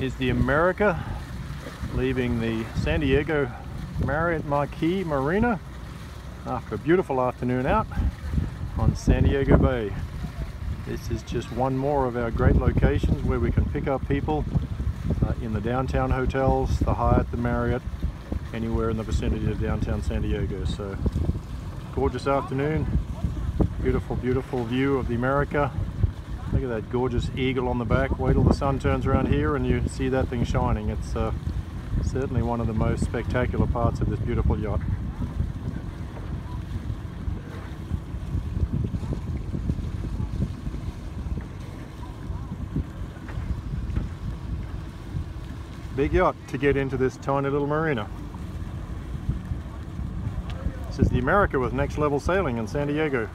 is the America leaving the San Diego Marriott Marquis Marina after a beautiful afternoon out on San Diego Bay. This is just one more of our great locations where we can pick up people uh, in the downtown hotels, the Hyatt, the Marriott, anywhere in the vicinity of downtown San Diego. So gorgeous afternoon, beautiful, beautiful view of the America. Look at that gorgeous eagle on the back. Wait till the sun turns around here and you see that thing shining. It's uh, certainly one of the most spectacular parts of this beautiful yacht. Big yacht to get into this tiny little marina. This is the America with next level sailing in San Diego.